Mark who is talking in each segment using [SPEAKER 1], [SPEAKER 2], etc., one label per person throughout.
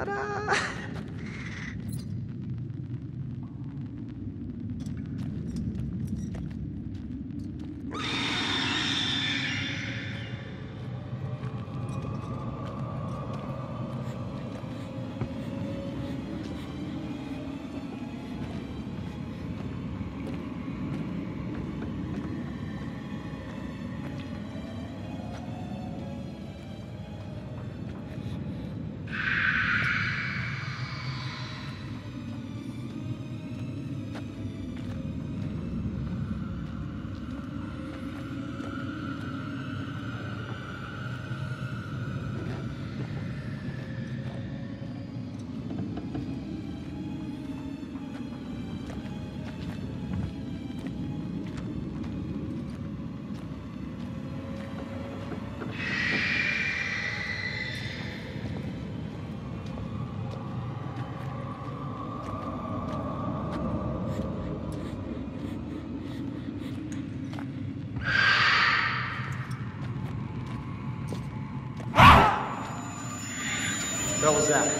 [SPEAKER 1] あら that?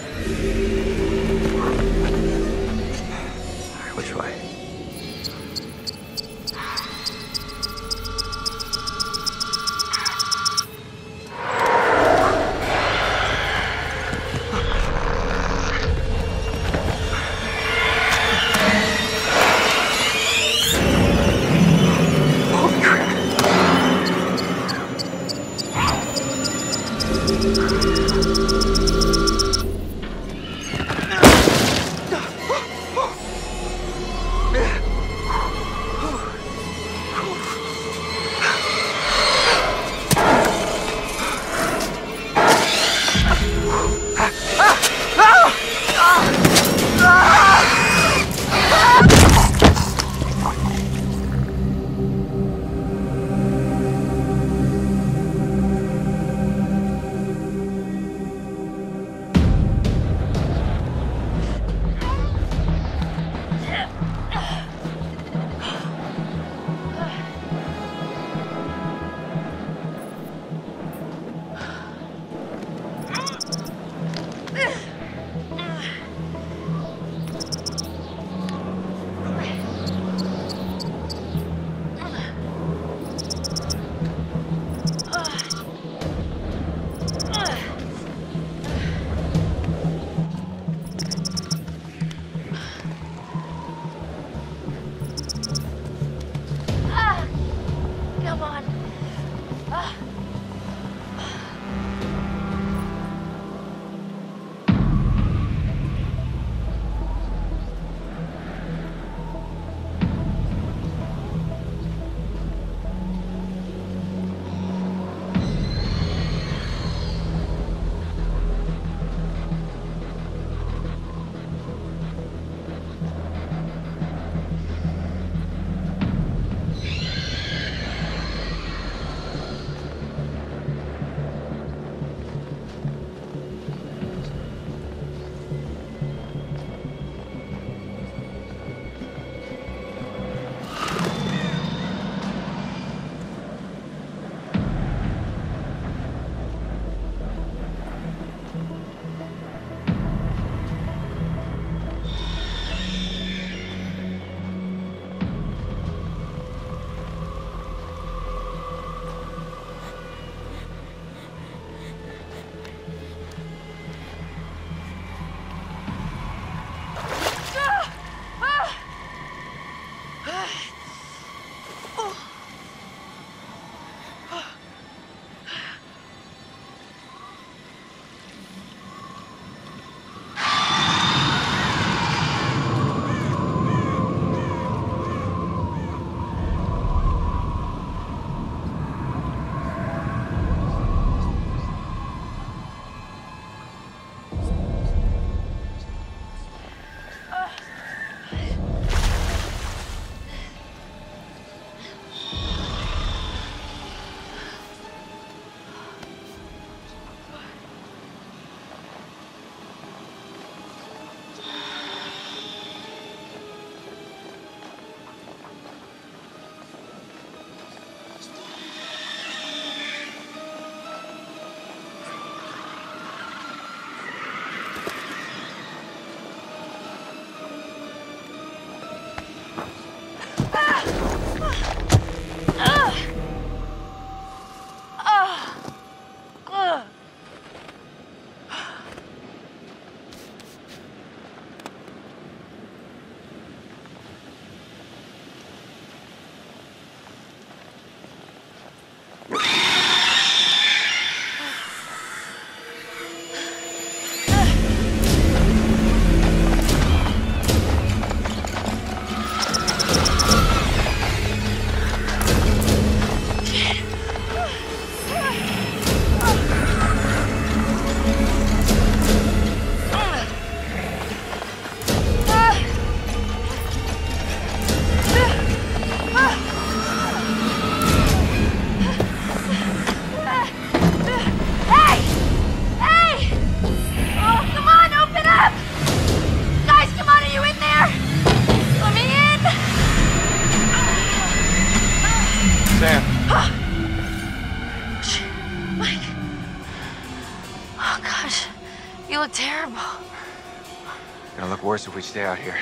[SPEAKER 2] Worse if we stay out here.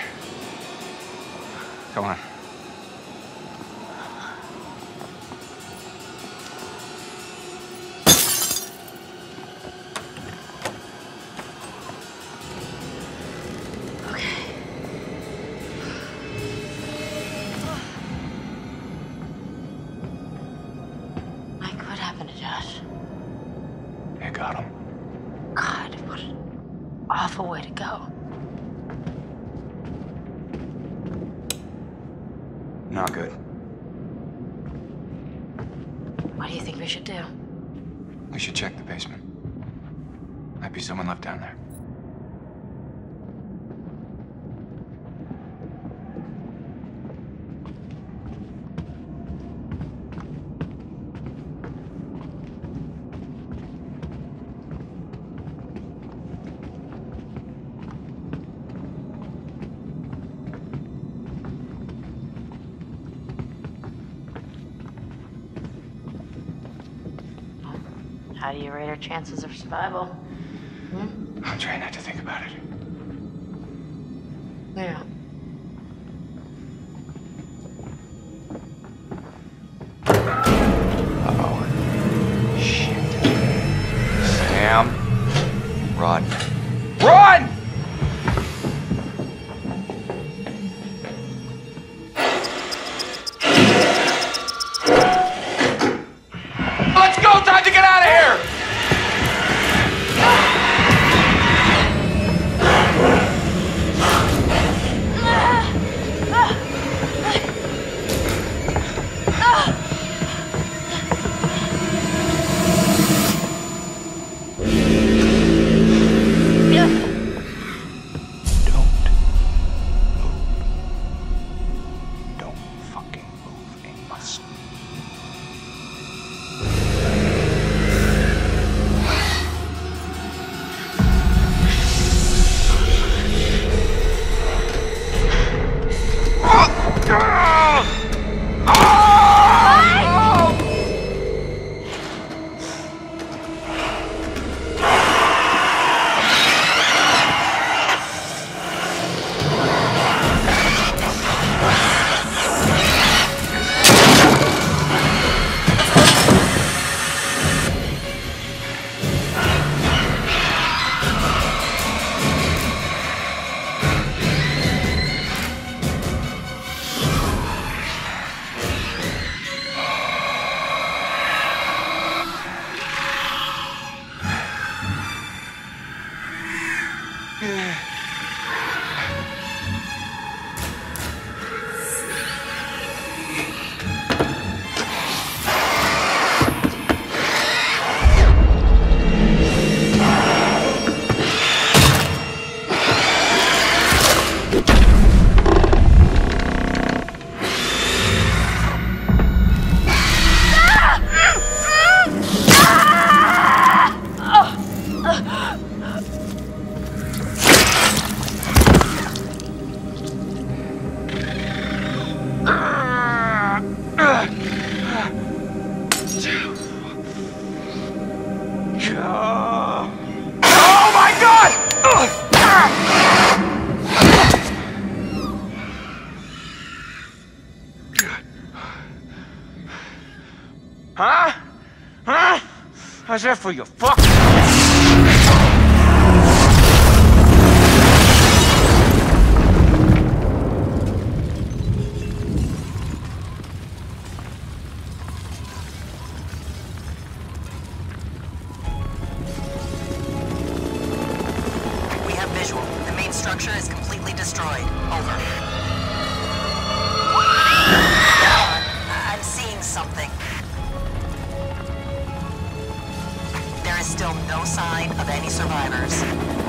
[SPEAKER 2] Come on. Left down there.
[SPEAKER 1] How do you rate our chances of survival?
[SPEAKER 2] I'm trying not to think about it.
[SPEAKER 1] Yeah.
[SPEAKER 2] For you? Fuck!
[SPEAKER 3] Still no sign of any survivors.